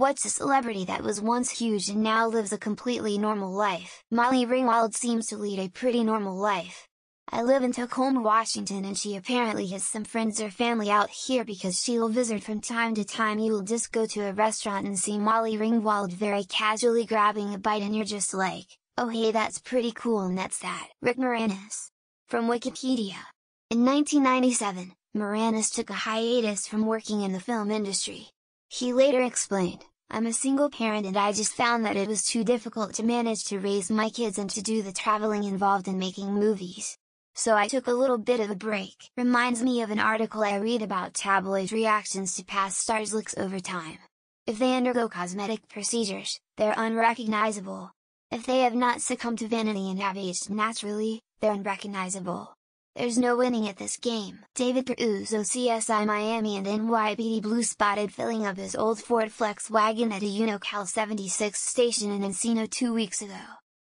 What's a celebrity that was once huge and now lives a completely normal life? Molly Ringwald seems to lead a pretty normal life. I live in Tacoma, Washington and she apparently has some friends or family out here because she'll visit from time to time you'll just go to a restaurant and see Molly Ringwald very casually grabbing a bite and you're just like, oh hey that's pretty cool and that's that. Rick Moranis. From Wikipedia. In 1997, Moranis took a hiatus from working in the film industry. He later explained, I'm a single parent and I just found that it was too difficult to manage to raise my kids and to do the traveling involved in making movies. So I took a little bit of a break. Reminds me of an article I read about tabloid reactions to past stars looks over time. If they undergo cosmetic procedures, they're unrecognizable. If they have not succumbed to vanity and have aged naturally, they're unrecognizable. There's no winning at this game. David Caruso CSI Miami and NYPD Blue spotted filling up his old Ford Flex wagon at a Unocal 76 station in Encino two weeks ago.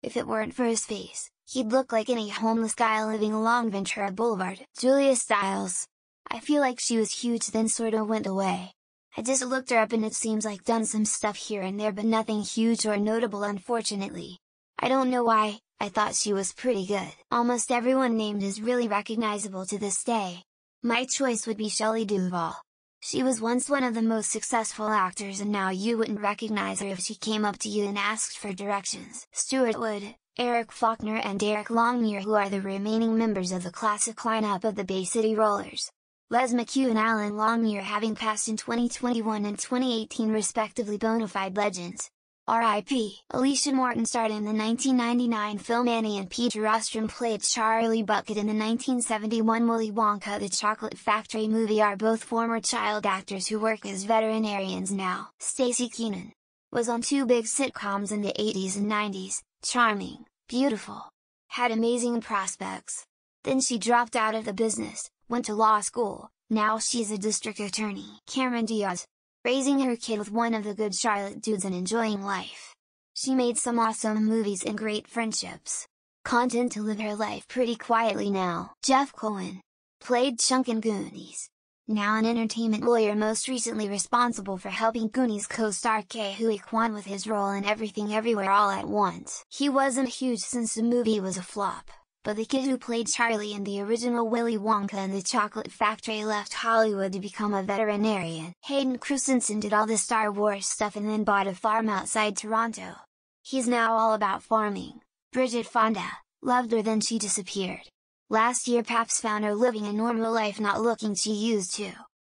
If it weren't for his face, he'd look like any homeless guy living along Ventura Boulevard. Julia Stiles. I feel like she was huge then sorta went away. I just looked her up and it seems like done some stuff here and there but nothing huge or notable unfortunately. I don't know why, I thought she was pretty good. Almost everyone named is really recognizable to this day. My choice would be Shelley Duvall. She was once one of the most successful actors and now you wouldn't recognize her if she came up to you and asked for directions. Stuart Wood, Eric Faulkner and Derek Longmuir who are the remaining members of the classic lineup of the Bay City Rollers. Les McHugh and Alan Longmuir having passed in 2021 and 2018 respectively bona fide legends. R.I.P. Alicia Morton starred in the 1999 film Annie and Peter Ostrum played Charlie Bucket in the 1971 Willy Wonka The Chocolate Factory movie are both former child actors who work as veterinarians now. Stacy Keanan was on two big sitcoms in the 80s and 90s, charming, beautiful, had amazing prospects. Then she dropped out of the business, went to law school, now she's a district attorney. Cameron Diaz, raising her kid with one of the good Charlotte dudes and enjoying life. She made some awesome movies and great friendships. Content to live her life pretty quietly now. Jeff Cohen. Played Chunk in Goonies. Now an entertainment lawyer most recently responsible for helping Goonies co-star Ke Huy Quan with his role in Everything Everywhere All at Once. He wasn't huge since the movie was a flop but the kid who played Charlie in the original Willy Wonka and the Chocolate Factory left Hollywood to become a veterinarian. Hayden Christensen did all the Star Wars stuff and then bought a farm outside Toronto. He's now all about farming. Bridget Fonda, loved her then she disappeared. Last year Paps found her living a normal life not looking she used to.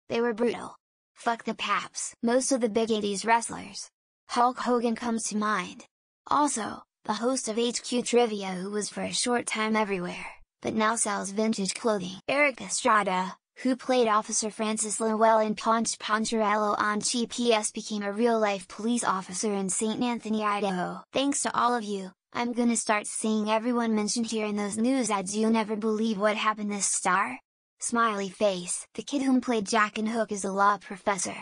They were brutal. Fuck the Paps. Most of the big 80s wrestlers. Hulk Hogan comes to mind. Also, the host of HQ Trivia who was for a short time everywhere, but now sells vintage clothing. Erik Estrada, who played Officer Francis Llewellyn Ponch Poncherello on GPS became a real-life police officer in St. Anthony, Idaho. Thanks to all of you, I'm gonna start seeing everyone mentioned here in those news ads you'll never believe what happened this star? Smiley face. The kid whom played Jack and Hook is a law professor.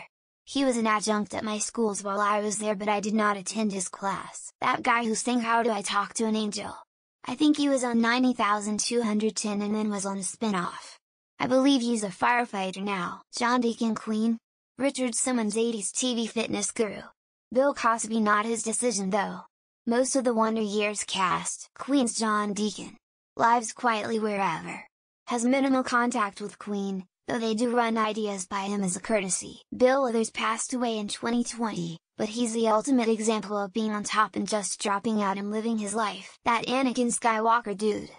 He was an adjunct at my schools while I was there but I did not attend his class. That guy who sang How Do I Talk to an Angel? I think he was on 90,210 and then was on a spin-off. I believe he's a firefighter now. John Deacon Queen? Richard Simmons 80s TV fitness guru. Bill Cosby not his decision though. Most of the Wonder Years cast, Queen's John Deacon. Lives quietly wherever. Has minimal contact with Queen, though they do run ideas by him as a courtesy. Bill Withers passed away in 2020, but he's the ultimate example of being on top and just dropping out and living his life. That Anakin Skywalker dude!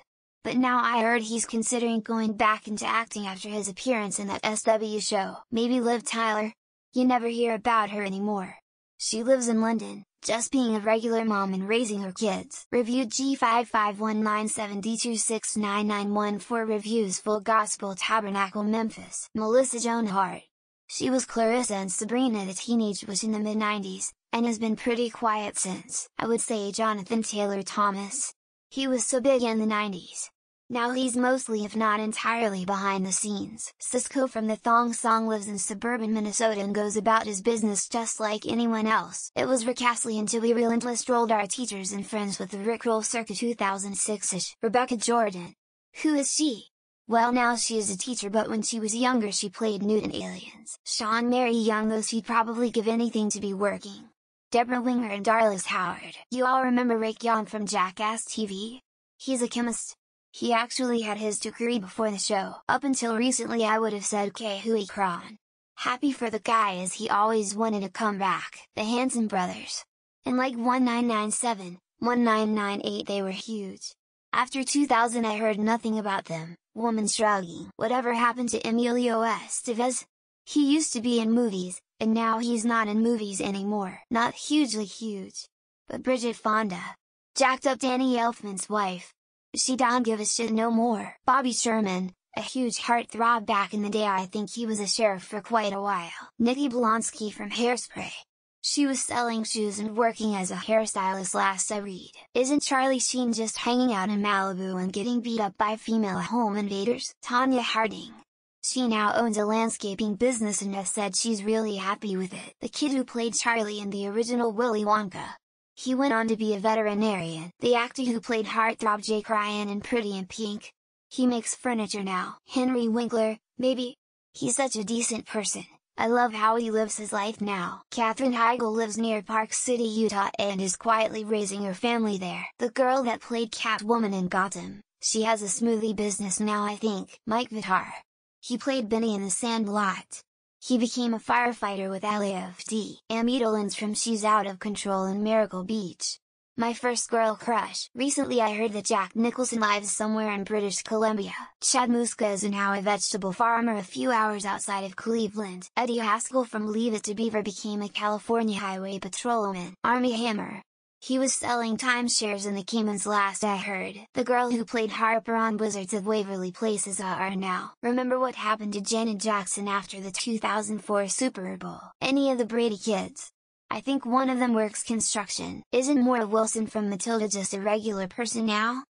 But now I heard he's considering going back into acting after his appearance in that SW show. Maybe Liv Tyler? You never hear about her anymore. She lives in London, just being a regular mom and raising her kids. Review G55197D26991 reviews Full Gospel Tabernacle Memphis. Melissa Joan Hart. She was Clarissa and Sabrina the Teenage Witch in the mid-90s, and has been pretty quiet since. I would say Jonathan Taylor Thomas. He was so big in the 90s, now he's mostly if not entirely behind the scenes. Sisqó from the Thong Song lives in suburban Minnesota and goes about his business just like anyone else. It was Rick Astley until we relentless rolled our teachers and friends with the Rickroll circa 2006-ish. Rebecca Jorden. Who is she? Well now she is a teacher but when she was younger she played in Aliens. Sean Mary Young though she'd probably give anything to be working. Debra Winger and Darlas Howard. You all remember Rick Young from Jackass TV? He's a chemist. He actually had his degree before the show. Up until recently I would have said Huy Quan. Happy for the guy as he always wanted to come back. The Hanson brothers. In like 1997, 1998 they were huge. After 2000 I heard nothing about them, woman shrugging. Whatever happened to Emilio Estevez? He used to be in movies, and now he's not in movies anymore. Not hugely huge. But Bridget Fonda. Jacked up Danny Elfman's wife. She don't give a shit no more. Bobby Sherman, a huge heartthrob back in the day I think he was a sheriff for quite a while. Nikki Blonsky from Hairspray. She was selling shoes and working as a hairstylist last I read. Isn't Charlie Sheen just hanging out in Malibu and getting beat up by female home invaders? Tonya Harding. She now owns a landscaping business and has said she's really happy with it. The kid who played Charlie in the original Willy Wonka. He went on to be a veterinarian. The actor who played heartthrob Jake Ryan in Pretty in Pink. He makes furniture now. Henry Winkler, maybe? He's such a decent person. I love how he lives his life now. Katherine Heigl lives near Park City, Utah and is quietly raising her family there. The girl that played Catwoman in Gotham, she has a smoothie business now I think. Mike Vitar. He played Benny in The Sandlot. He became a firefighter with LAFD. Amy Dolenz from She's Out of Control in Miracle Beach. My first girl crush. Recently I heard that Jack Nicholson lives somewhere in British Columbia. Chad Muska is now a vegetable farmer a few hours outside of Cleveland. Eddie Haskell from Leave It to Beaver became a California highway patrolman. Armie Hammer. He was selling timeshares in the Caymans last I heard. The girl who played Harper on Wizards of Waverly Place is uh, are now. Remember what happened to Janet Jackson after the 2004 Super Bowl? Any of the Brady kids? I think one of them works construction. Isn't Mara Wilson from Matilda just a regular person now?